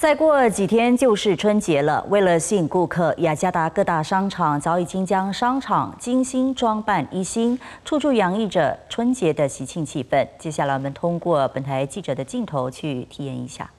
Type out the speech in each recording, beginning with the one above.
再过几天就是春节了，为了吸引顾客，雅加达各大商场早已经将商场精心装扮一新，处处洋溢着春节的喜庆气氛。接下来，我们通过本台记者的镜头去体验一下。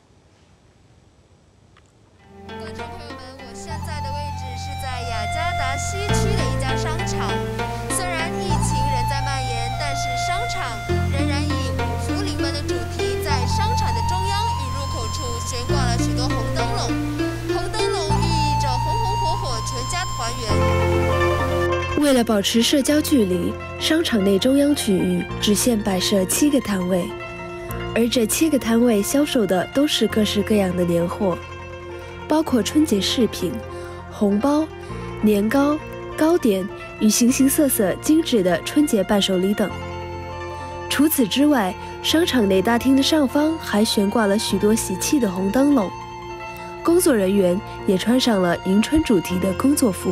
为了保持社交距离，商场内中央区域只限摆设七个摊位，而这七个摊位销售的都是各式各样的年货。包括春节饰品、红包、年糕、糕点与形形色色精致的春节伴手礼等。除此之外，商场内大厅的上方还悬挂了许多喜气的红灯笼，工作人员也穿上了迎春主题的工作服。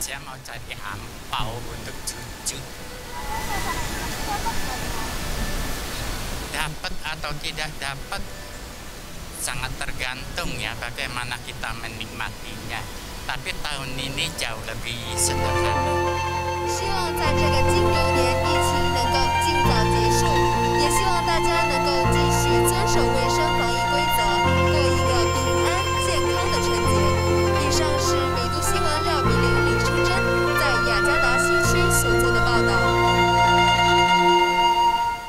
saya mau cari angpau untuk cucu. Dapat atau tidak dapat sangat tergantung ya bagaimana kita menikmatinya. Tapi tahun ini jauh lebih sederhana.